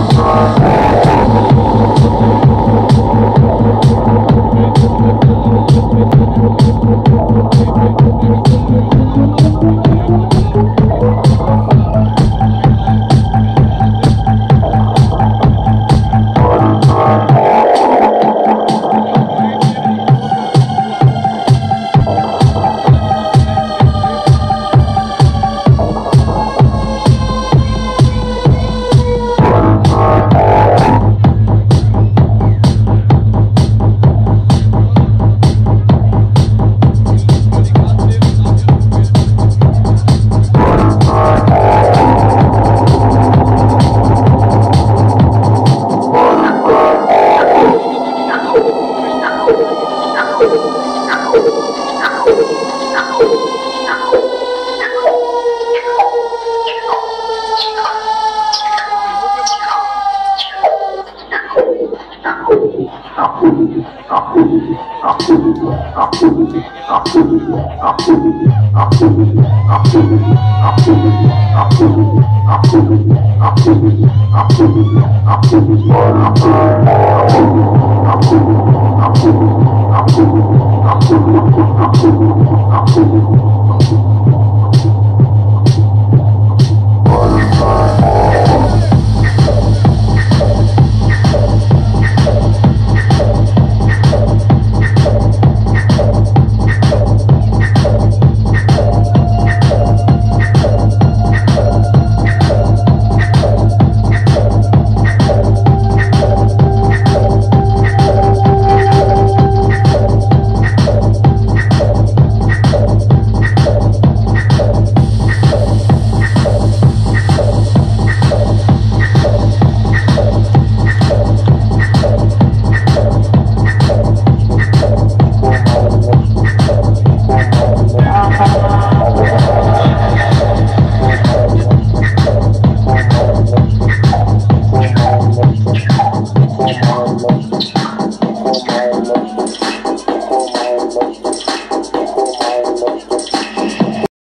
Thank you. I'm